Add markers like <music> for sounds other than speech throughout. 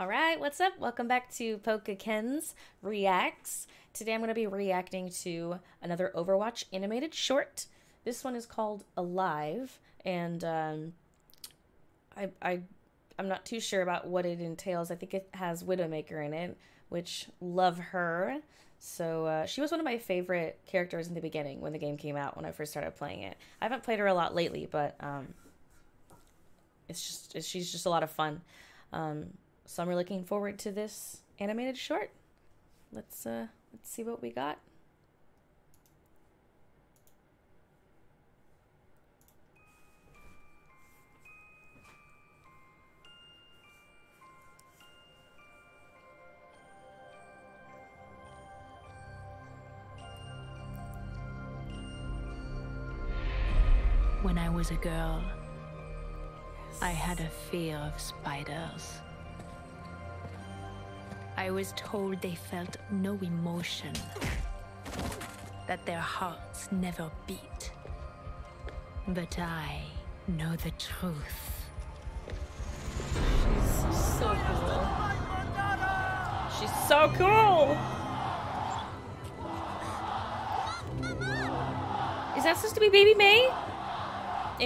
Alright, what's up? Welcome back to PokeKenz Reacts. Today I'm going to be reacting to another Overwatch animated short. This one is called Alive, and um, I, I, I'm not too sure about what it entails. I think it has Widowmaker in it, which love her. So uh, she was one of my favorite characters in the beginning when the game came out when I first started playing it. I haven't played her a lot lately, but um, it's just it's, she's just a lot of fun. Um, so I'm really looking forward to this animated short. Let's uh, let's see what we got. When I was a girl, I had a fear of spiders. I was told they felt no emotion, that their hearts never beat. But I know the truth. She's so cool. She's so cool! Is that supposed to be Baby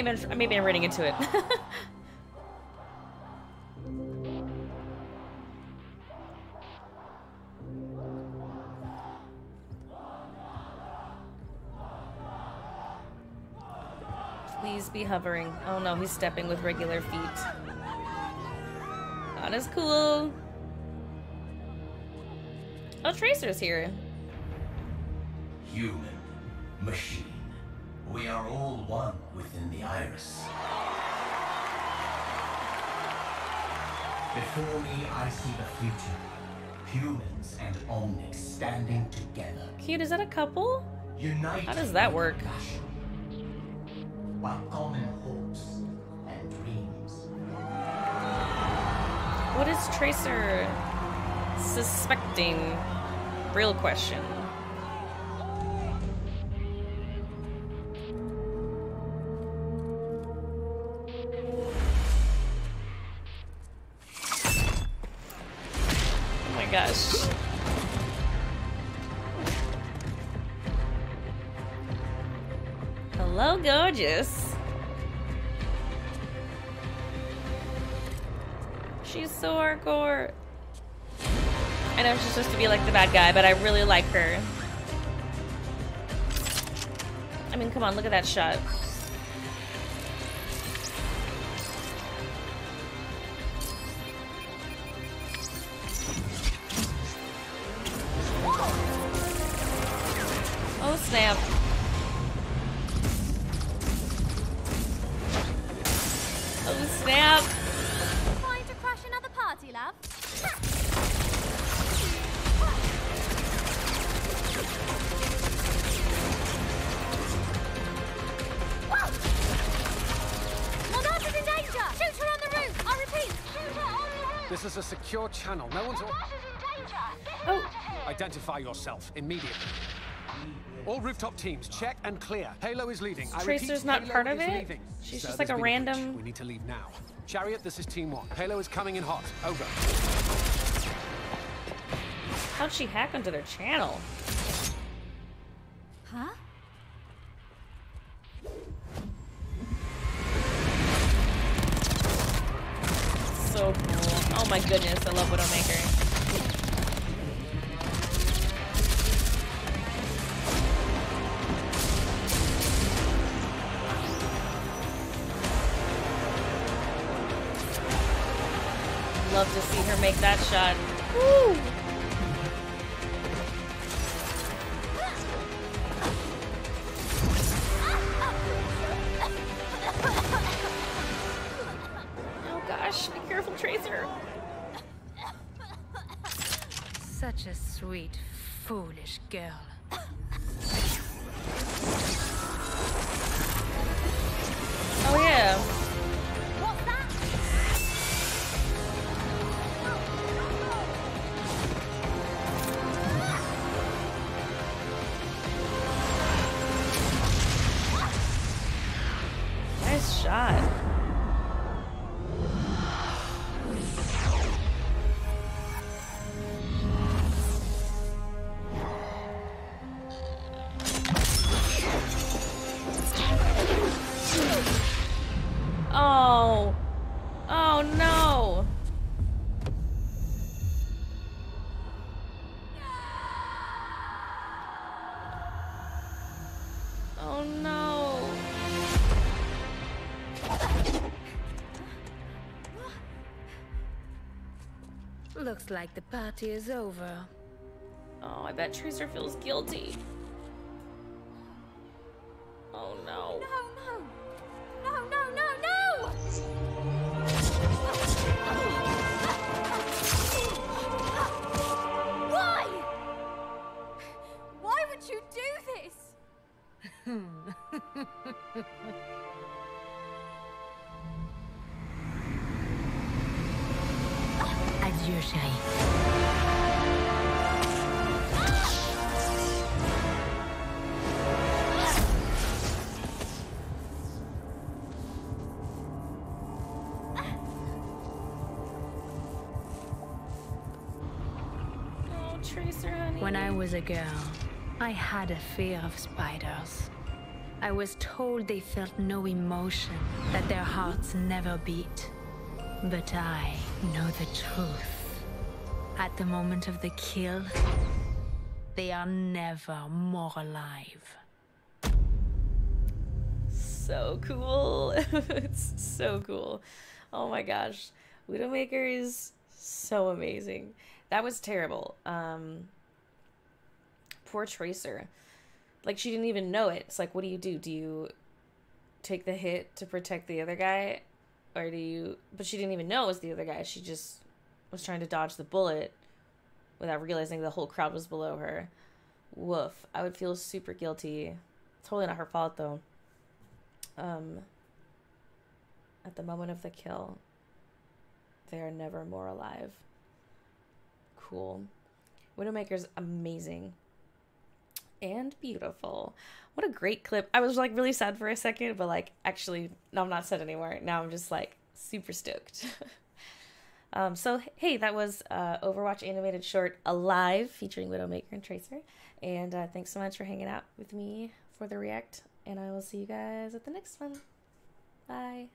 I'm, maybe I'm reading into it. <laughs> Be hovering. Oh no, he's stepping with regular feet. Not as cool. Oh, Tracer's here. Human, machine. We are all one within the iris. Before me, I see the future. Humans and Omnics standing together. Cute, is that a couple? United. How does that work? Common hopes and dreams. What is Tracer suspecting? Real question. Oh my gosh. Hello, gorgeous. She's so hardcore. I know she's supposed to be like the bad guy, but I really like her. I mean, come on, look at that shot. This is a secure channel. No one's. Monarch is in danger! Get her Oh. out of here! Identify yourself immediately. All rooftop teams, check and clear. Halo is leading. I Tracer's repeat, not Halo part of it? leaving. She's Sir, just like a been breach. random- We need to leave now. Chariot, this is Team One. Halo is coming in hot. Over. How'd she hack onto their channel? Huh? My goodness, I love Widowmaker. Love to see her make that shot. Woo! Sweet, foolish girl. Oh yeah. What's that? Nice shot. Looks like the party is over. Oh, I bet Tracer feels guilty. Oh no. No, no. No, no, no, no! Why? Why would you do this? <laughs> When I was a girl, I had a fear of spiders. I was told they felt no emotion, that their hearts never beat. But I know the truth. At the moment of the kill, they are never more alive. so cool. <laughs> it's so cool. Oh my gosh. Widowmaker is so amazing. That was terrible. Um poor Tracer. Like she didn't even know it. It's like what do you do? Do you take the hit to protect the other guy or do you but she didn't even know it was the other guy. She just was trying to dodge the bullet without realizing the whole crowd was below her. Woof. I would feel super guilty. Totally not her fault though um, at the moment of the kill, they are never more alive. Cool. Widowmaker's amazing and beautiful. What a great clip. I was like really sad for a second, but like actually, no, I'm not sad anymore. Now I'm just like super stoked. <laughs> um, so, hey, that was uh, Overwatch animated short Alive featuring Widowmaker and Tracer. And uh, thanks so much for hanging out with me for the react and I will see you guys at the next one. Bye.